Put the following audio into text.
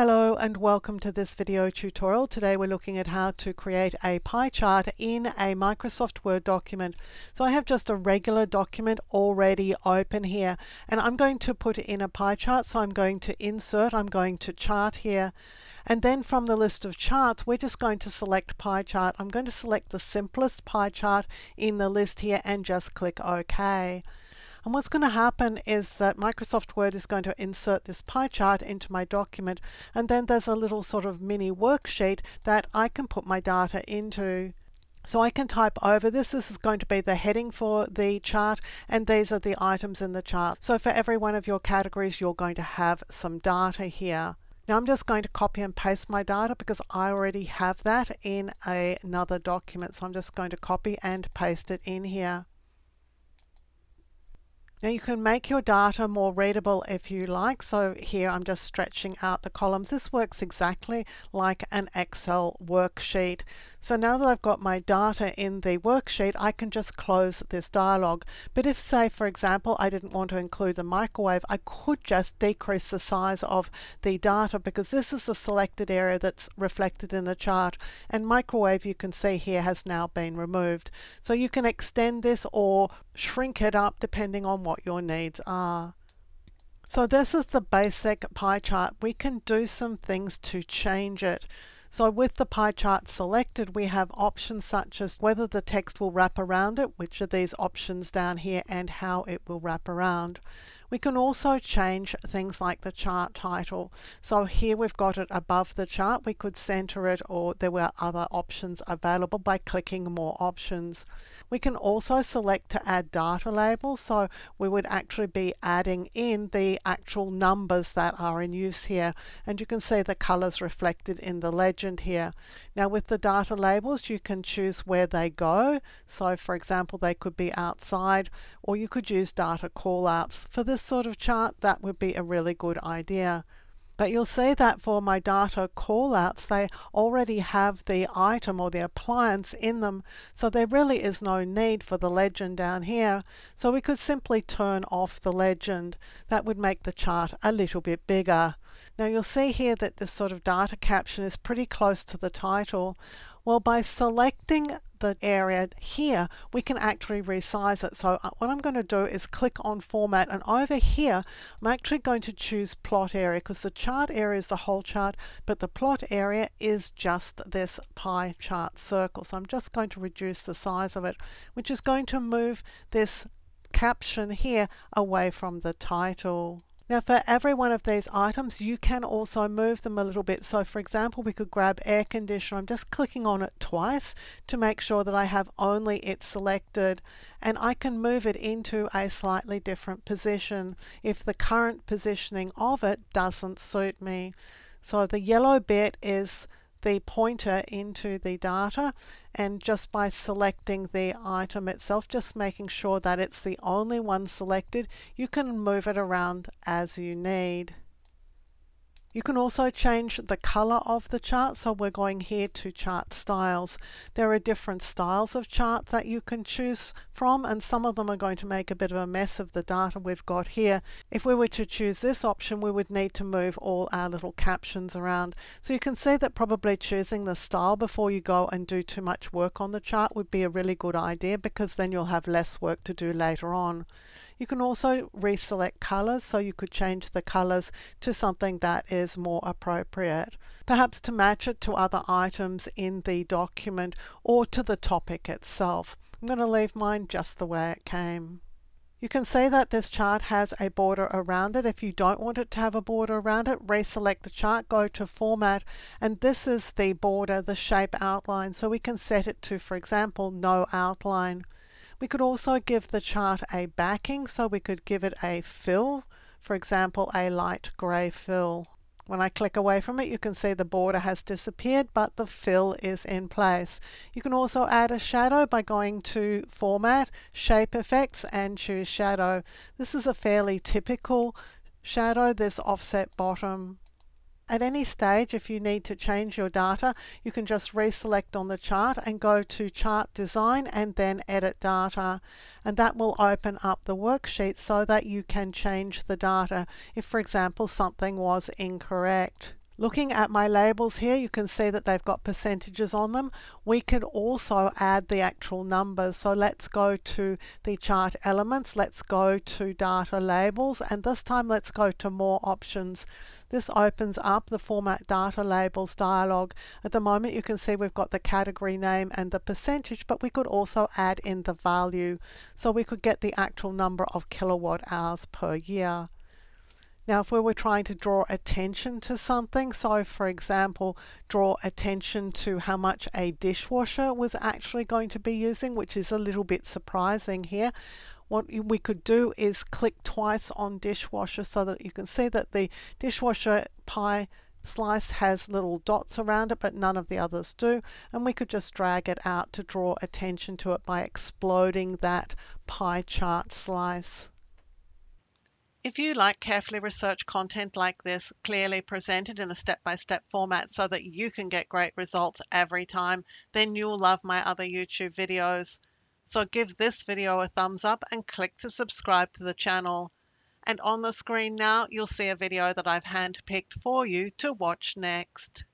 Hello and welcome to this video tutorial. Today we're looking at how to create a pie chart in a Microsoft Word document. So I have just a regular document already open here and I'm going to put in a pie chart. So I'm going to insert, I'm going to chart here and then from the list of charts we're just going to select pie chart. I'm going to select the simplest pie chart in the list here and just click OK. And what's going to happen is that Microsoft Word is going to insert this pie chart into my document and then there's a little sort of mini worksheet that I can put my data into. So I can type over this. This is going to be the heading for the chart and these are the items in the chart. So for every one of your categories you're going to have some data here. Now I'm just going to copy and paste my data because I already have that in a, another document. So I'm just going to copy and paste it in here. Now you can make your data more readable if you like. So here I'm just stretching out the columns. This works exactly like an Excel worksheet. So now that I've got my data in the worksheet, I can just close this dialog. But if say, for example, I didn't want to include the microwave, I could just decrease the size of the data because this is the selected area that's reflected in the chart. And microwave, you can see here, has now been removed. So you can extend this or shrink it up depending on what your needs are. So this is the basic pie chart. We can do some things to change it. So with the pie chart selected, we have options such as whether the text will wrap around it, which are these options down here, and how it will wrap around. We can also change things like the chart title. So here we've got it above the chart. We could center it or there were other options available by clicking more options. We can also select to add data labels. So we would actually be adding in the actual numbers that are in use here. And you can see the colors reflected in the legend here. Now with the data labels, you can choose where they go. So for example, they could be outside or you could use data callouts. For this sort of chart, that would be a really good idea. But you'll see that for my data callouts, they already have the item or the appliance in them. So there really is no need for the legend down here. So we could simply turn off the legend. That would make the chart a little bit bigger. Now you'll see here that this sort of data caption is pretty close to the title. Well, by selecting the area here, we can actually resize it. So uh, what I'm going to do is click on format and over here, I'm actually going to choose plot area because the chart area is the whole chart, but the plot area is just this pie chart circle. So I'm just going to reduce the size of it, which is going to move this caption here away from the title. Now for every one of these items you can also move them a little bit. So for example we could grab air conditioner. I'm just clicking on it twice to make sure that I have only it selected and I can move it into a slightly different position if the current positioning of it doesn't suit me. So the yellow bit is the pointer into the data and just by selecting the item itself, just making sure that it's the only one selected, you can move it around as you need. You can also change the color of the chart. So we're going here to chart styles. There are different styles of chart that you can choose from and some of them are going to make a bit of a mess of the data we've got here. If we were to choose this option, we would need to move all our little captions around. So you can see that probably choosing the style before you go and do too much work on the chart would be a really good idea because then you'll have less work to do later on. You can also reselect colors, so you could change the colors to something that is more appropriate, perhaps to match it to other items in the document or to the topic itself. I'm going to leave mine just the way it came. You can see that this chart has a border around it. If you don't want it to have a border around it, reselect the chart, go to Format, and this is the border, the shape outline. So we can set it to, for example, no outline. We could also give the chart a backing, so we could give it a fill, for example, a light grey fill. When I click away from it, you can see the border has disappeared, but the fill is in place. You can also add a shadow by going to Format, Shape Effects, and choose Shadow. This is a fairly typical shadow, this offset bottom at any stage, if you need to change your data, you can just reselect on the chart and go to Chart Design and then Edit Data. And that will open up the worksheet so that you can change the data if, for example, something was incorrect. Looking at my labels here, you can see that they've got percentages on them. We could also add the actual numbers. So let's go to the chart elements. Let's go to data labels. And this time let's go to more options. This opens up the format data labels dialog. At the moment you can see we've got the category name and the percentage, but we could also add in the value. So we could get the actual number of kilowatt hours per year. Now, if we were trying to draw attention to something, so for example, draw attention to how much a dishwasher was actually going to be using, which is a little bit surprising here, what we could do is click twice on dishwasher so that you can see that the dishwasher pie slice has little dots around it but none of the others do and we could just drag it out to draw attention to it by exploding that pie chart slice. If you like carefully researched content like this, clearly presented in a step-by-step format so that you can get great results every time, then you'll love my other YouTube videos. So give this video a thumbs up and click to subscribe to the channel. And on the screen now, you'll see a video that I've handpicked for you to watch next.